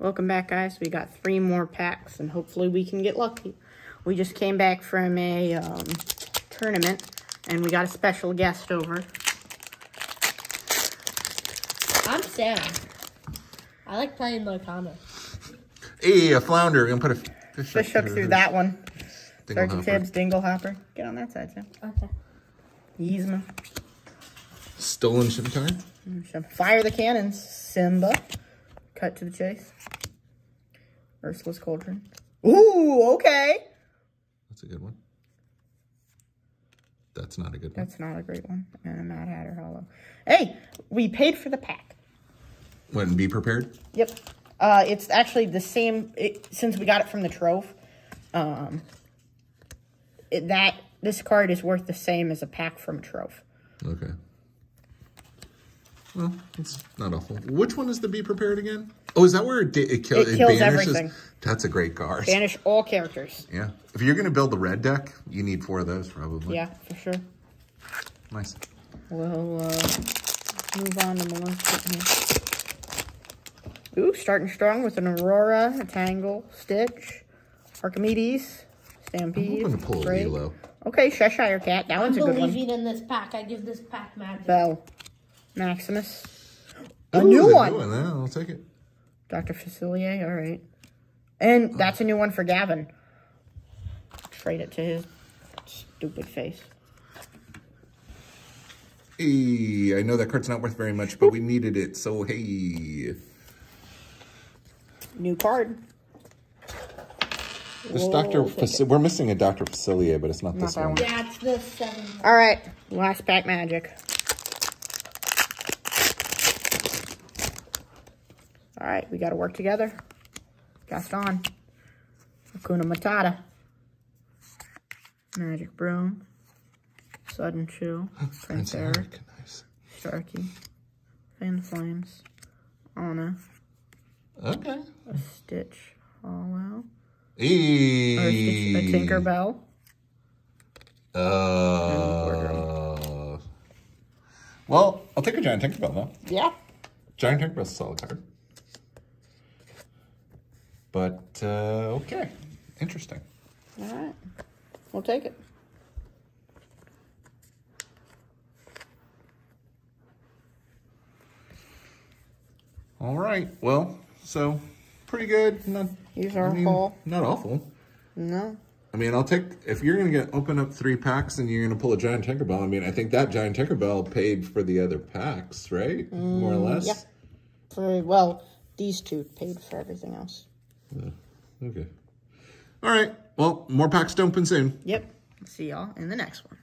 Welcome back, guys. We got three more packs, and hopefully we can get lucky. We just came back from a um, tournament, and we got a special guest over. I'm Sam. I like playing Lorcana. Hey, a flounder. We're gonna put a fish, Fish hook through that one. Dingle Sergeant hopper. Tibbs, Dingle Hopper. Get on that side, Sam. Okay. Yzma. Stolen Scimitar. Fire the cannons, Simba. Cut to the chase. Ursula's Cauldron. Ooh, okay. That's a good one. That's not a good one. That's not a great one. And a Mad Hatter Hollow. Hey, we paid for the pack. Wouldn't be prepared. Yep. Uh, it's actually the same, it, since we got it from the Trove. Um, it, that, this card is worth the same as a pack from Trove. Okay. Well, it's not awful. Which one is the be prepared again? Oh, is that where it, it, kill, It kills banishes? everything. That's a great card. Banish all characters. Yeah. If you're gonna build the red deck, you need four of those probably. Yeah, for sure. Nice. We'll uh, move on to Melissa here. Ooh, starting strong with an Aurora, a Tangle, Stitch, Archimedes, Stampede. I'm hoping to pull a Lilo. Okay, Cheshire Cat. That I'm one's a good one. I'm believing in this pack. I give this pack magic. Belle, Maximus, a Ooh, new one. New one. Yeah, I'll take it. Dr. Facilier, all right. And that's a new one for Gavin. Trade it to his stupid face. Hey, I know that card's not worth very much, but we needed it, so hey. New card. This We'll Dr. Faci- we're missing a Dr. Facilier, but it's not, this one. one. Yeah, it's the seven. All right, last pack magic. Right, we got to work together. Cast Gaston, Hakuna Matata, Magic Broom, Sudden Chill, Prince Eric, Nice. Starkey, Fan Flames, Anna, Okay. a Stitch. Hollow, or a, Hey. Stitch, a Tinkerbell, Uh, well, I'll take a giant Tinkerbell though. yeah, Giant Tinkerbell's a solid card. But uh, okay, interesting. all right, we'll take it. All right. Well, so pretty good. Not Here's our I mean. Not awful. No, I mean, I'll take if you're gonna get open up three packs and you're gonna pull a giant Tinkerbell. I mean, I think that giant Tinkerbell paid for the other packs, right? More or less. yeah. for well, these two paid for everything else. Okay. All right. Well, more packs to open soon. Yep. See y'all in the next one.